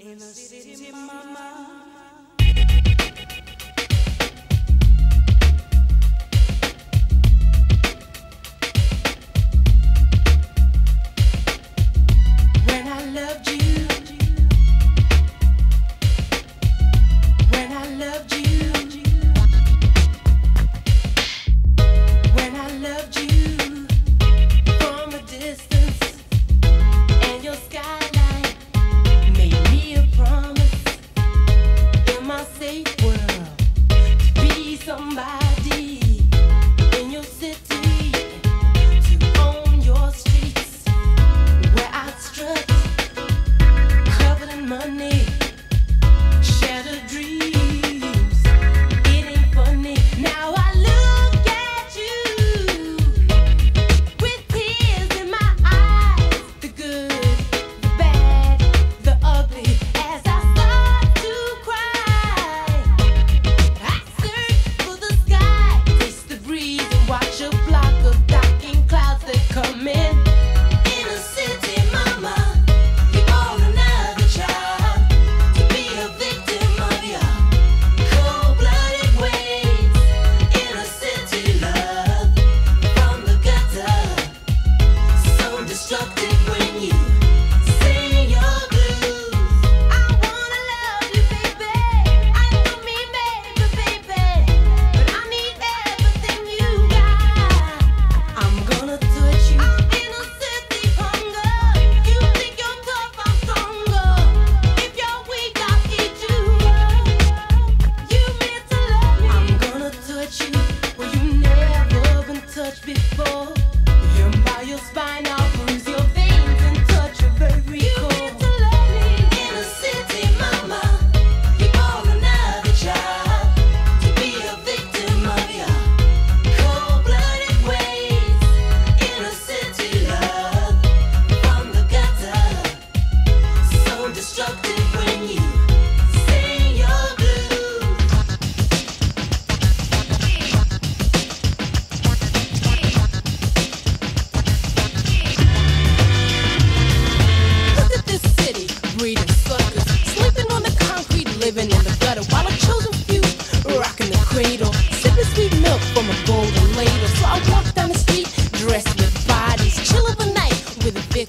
in a city, mama. before. sweater while I chose a few. Rocking the cradle, sipping sweet milk from a golden ladle. So I walk down the street, dressed with bodies, chill night with a big